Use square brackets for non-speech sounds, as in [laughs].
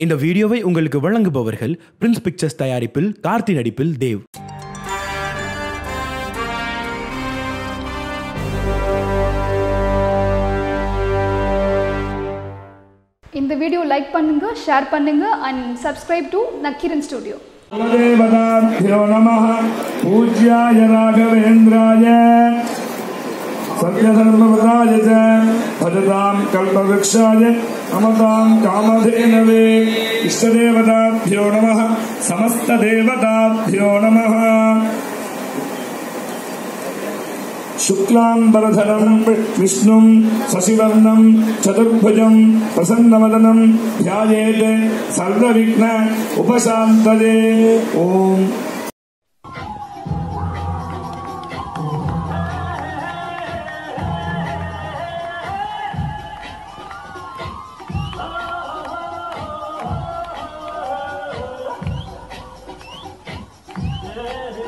இந்த வீடியோவை உங்களுக்கு வழங்குபவர்கள் பிரின்ஸ் பிக்சர்ஸ் தயாரிப்பில் கார்த்தி நடிப்பில் தேவ். இந்த வீடியோ லைக் பண்ணுங்க ஷேர் பண்ணுங்க and subscribe to Nakkeeran studio நம பூஜ்யாய ராகவேந்திராய. सत्यधर्मवदाय च भजतां कल्पवृक्षाय नमतां कामधेनवे। इष्टदेवताभ्यो नमः। समस्तदेवताभ्यो नमः। शुक्लाम्बरधरं विष्णुं शशिवर्णं चतुर्भुजं प्रसन्नवदनं ध्यायेत् सर्वविघ्न उपशान्तये। ॐ hey, [laughs] hey.